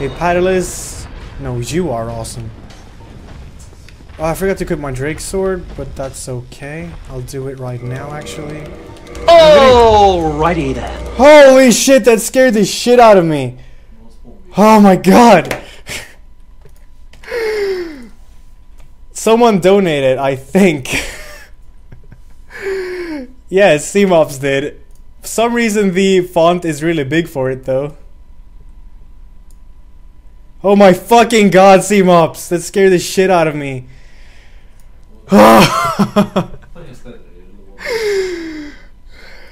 Hey, Paddlers. No, you are awesome. Oh, I forgot to equip my Drake sword, but that's okay. I'll do it right now, actually. Alrighty then. Holy shit, that scared the shit out of me. Oh my god. Someone donated, I think. yes, CMOPS did. For some reason the font is really big for it though. Oh my fucking god, CMOPS! That scared the shit out of me.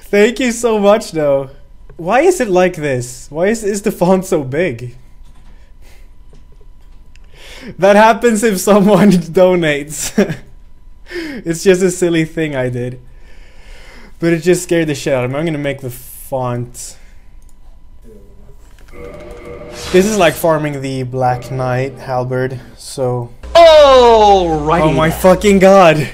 Thank you so much though. Why is it like this? Why is, is the font so big? That happens if someone donates. it's just a silly thing I did. But it just scared the shit out of me. I'm gonna make the font. This is like farming the Black Knight halberd, so. Alrighty Oh my fucking god!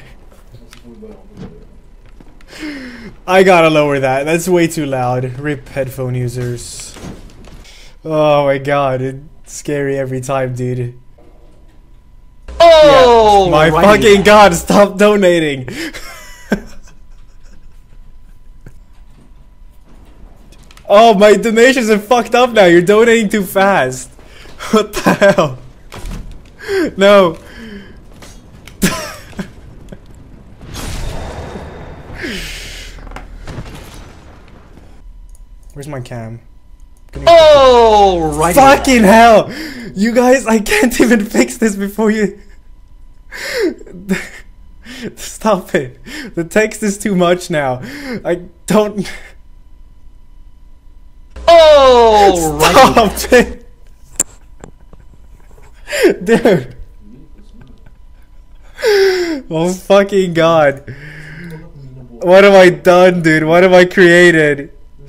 I gotta lower that. That's way too loud. Rip headphone users. Oh my god, it's scary every time, dude. Alrighty My fucking god, stop donating! oh, my donations are fucked up now. You're donating too fast. What the hell? No. Where's my cam? Oh, right. Fucking hell! You guys, I can't even fix this before you. Stop it. The text is too much now. I don't. Then. Stop it! Dude. Oh fucking god. What have I done, dude? What have I created?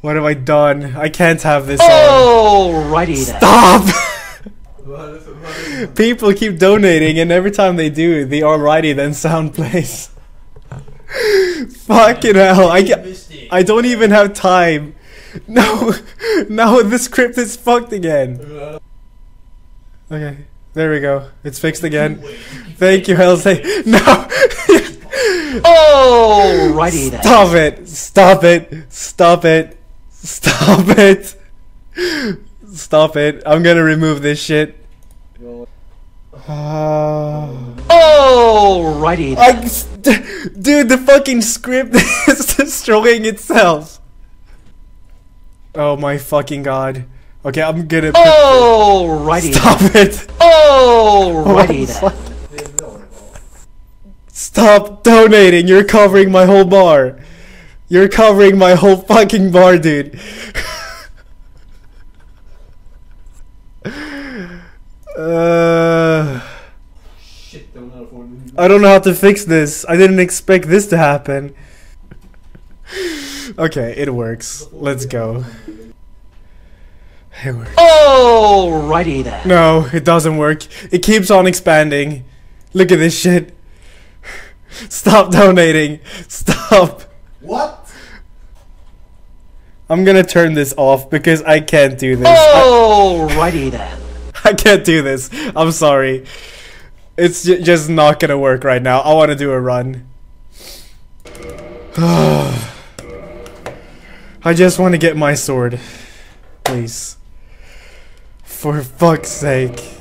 what have I done? I can't have this on. Alrighty. Stop! People keep donating, and every time they do, the alrighty then sound plays. Fucking hell! I get, I don't even have time. No, now the script is fucked again. Okay, there we go. It's fixed again. Thank you, Halsey. No, Alrighty then. stop it! Stop it! Stop it! Stop it! Stop it! I'm gonna remove this shit. Uh, Alrighty. I, dude, the fucking script is destroying itself. Oh my fucking god. Okay, I'm gonna Alrighty stop it. Alrighty then. Stop donating. You're covering my whole bar. You're covering my whole fucking bar, dude. uh, I don't know how to fix this. I didn't expect this to happen. Okay, it works. Let's go. It works. Alrighty then. No, it doesn't work. It keeps on expanding. Look at this shit. Stop donating. Stop. What? I'm gonna turn this off because I can't do this. Oh. Alrighty then. I, I can't do this. I'm sorry. It's ju- just not gonna work right now. I wanna do a run. I just wanna get my sword. Please. For fuck's sake.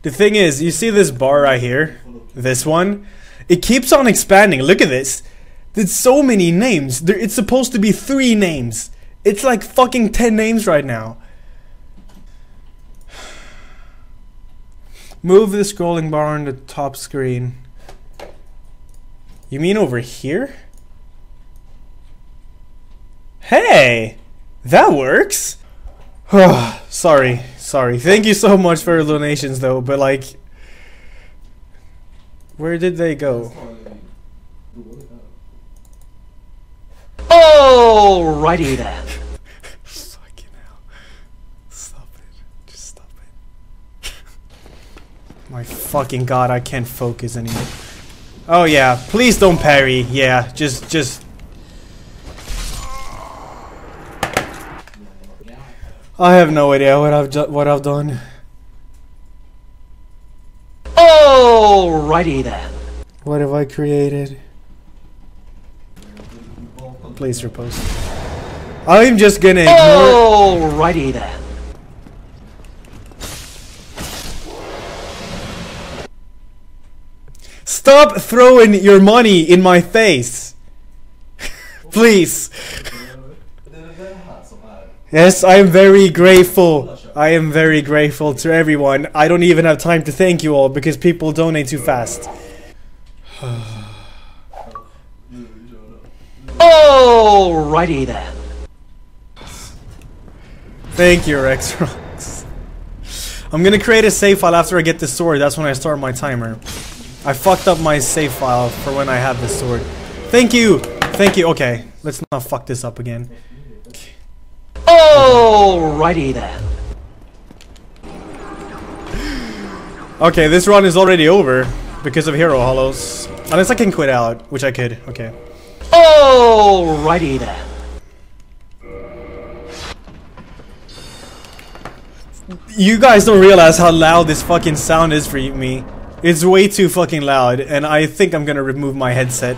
The thing is, you see this bar right here? This one? It keeps on expanding. Look at this. There's so many names. There, it's supposed to be three names. It's like fucking ten names right now. Move the scrolling bar on the top screen. You mean over here? Hey! That works! sorry, sorry. Thank you so much for your donations though, but like... Where did they go? Alrighty then. My fucking god, I can't focus anymore. Oh yeah, please don't parry. Yeah, just, just... I have no idea what I've what I've done. Alrighty then. What have I created? Please repost. I'm just gonna ignore- Alrighty then. Stop throwing your money in my face. Please. Yes, I am very grateful. I am very grateful to everyone. I don't even have time to thank you all because people donate too fast. Alrighty then. Thank you, Rexrox. I'm gonna create a save file after I get the sword. That's when I start my timer. I fucked up my save file for when I have the sword. Thank you! Thank you. Okay, let's not fuck this up again. Alrighty then. Okay, this run is already over because of hero hollows. Unless I can quit out, which I could. Okay. Alrighty then. You guys don't realize how loud this fucking sound is for me. It's way too fucking loud, and I think I'm gonna remove my headset.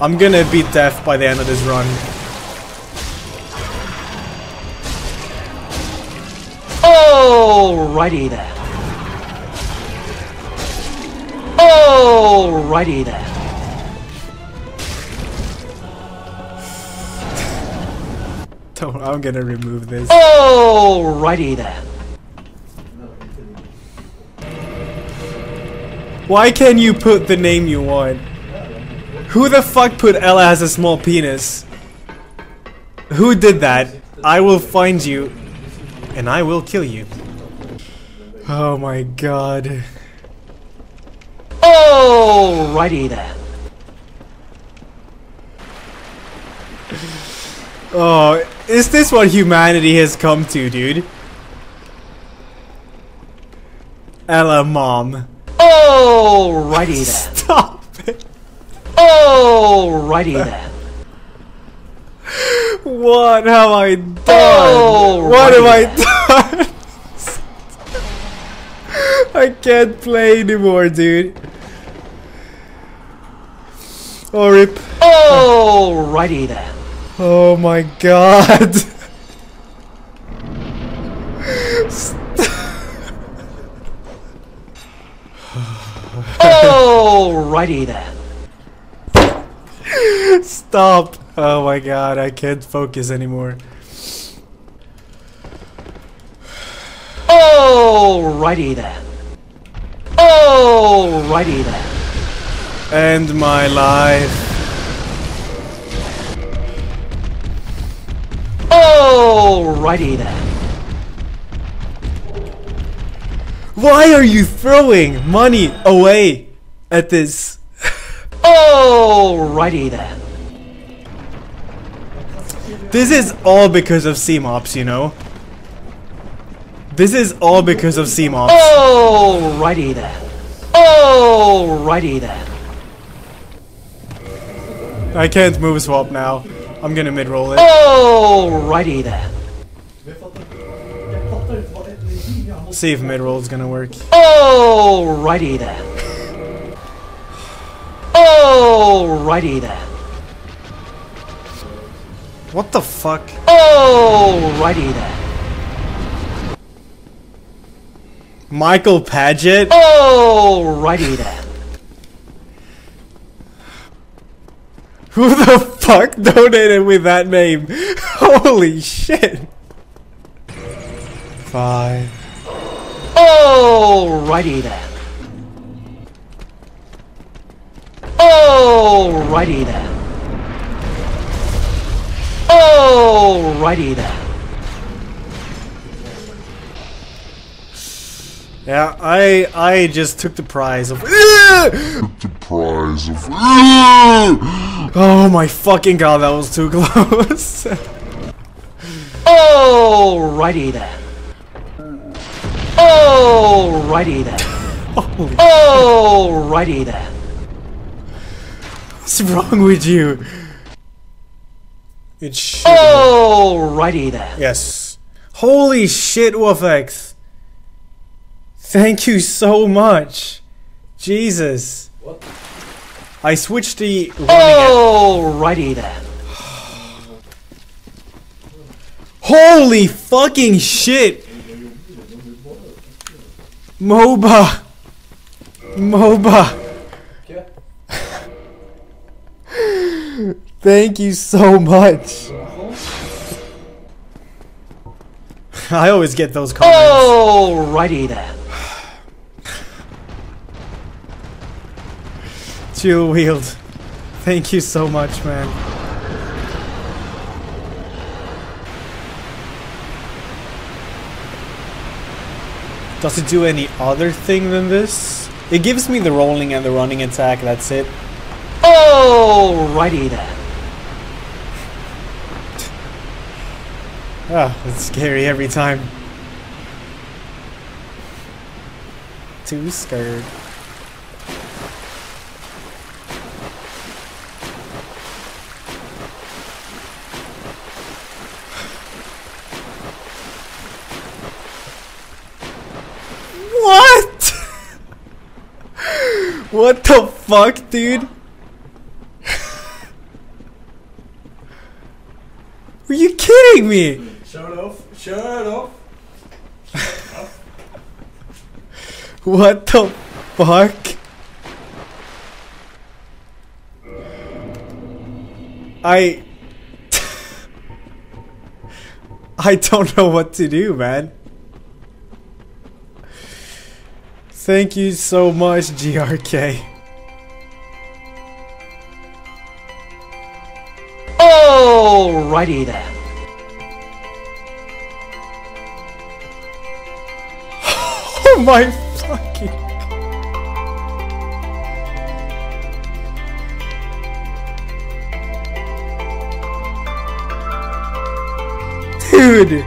I'm gonna be deaf by the end of this run. Alrighty then. Alrighty then. Don't, I'm gonna remove this. Alrighty then. Why can't you put the name you want? Who the fuck put Ela has a small penis? Who did that? I will find you and I will kill you. Oh my god. Alrighty then. Oh, is this what humanity has come to, dude? Ela mom. Alrighty then. Stop it. Alrighty then. What have I done? Oh, what have I done? I can't play anymore, dude. Oh, rip. Alrighty then. Oh my god. Alrighty then. Stop. Oh my god, I can't focus anymore. Alrighty then. Alrighty then. End my life. Alrighty then. Why are you throwing money away at this? Alrighty then. This is all because of CMOPs, you know? This is all because of CMOPs. Alrighty then. Alrighty then. I can't move swap now. I'm gonna mid roll it. Alrighty then. See if mid roll is gonna work. Alrighty then. Alrighty then. What the fuck? Alrighty then. Michael Paget? Alrighty then. Who the fuck donated with that name? Holy shit! Five. Alrighty then. Alrighty then. Alrighty then. Yeah, I I just took the prize of. took the prize of Oh my fucking god, that was too close. Alrighty then. Alrighty then. Holy, Alrighty then. What's wrong with you? It should. Alrighty then. Yes. Holy shit, Wolfex. Thank you so much. Jesus. What? I switched the Alrighty then. Holy fucking shit! MOBA! MOBA! Thank you so much. I always get those comments. Alrighty then. Chill Wield. Thank you so much, man. Does it do any other thing than this? It gives me the rolling and the running attack, that's it. Alrighty then. Ah, it's scary every time. Too scared. What? what the fuck, dude? Are you kidding me? Shut off. Shut off. What the fuck? I I don't know what to do, man. Thank you so much, GRK. Alrighty then. My fucking Dude!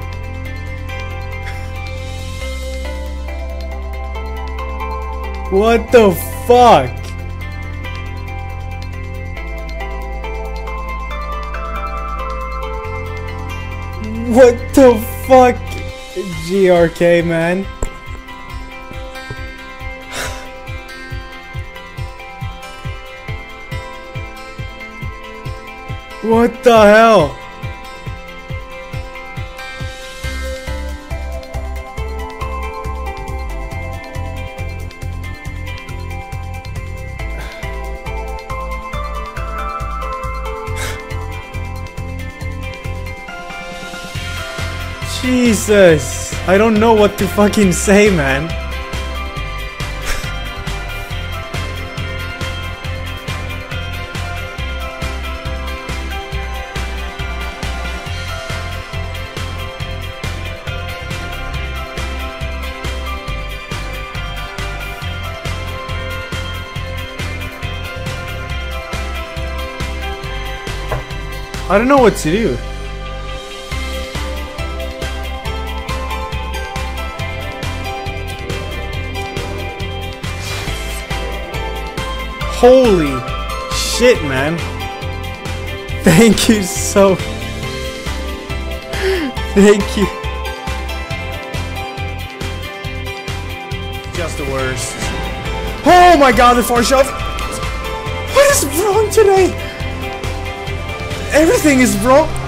What the fuck? What the fuck? GRK, man. What the hell? Jesus, I don't know what to fucking say, man. I don't know what to do. Holy shit, man. Thank you so. Thank you. Just the worst. Oh my god, the far shove. What is wrong today? Everything is wrong.